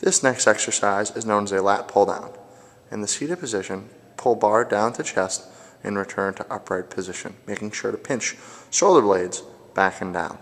This next exercise is known as a lat pull down. In the seated position, pull bar down to chest and return to upright position, making sure to pinch shoulder blades back and down.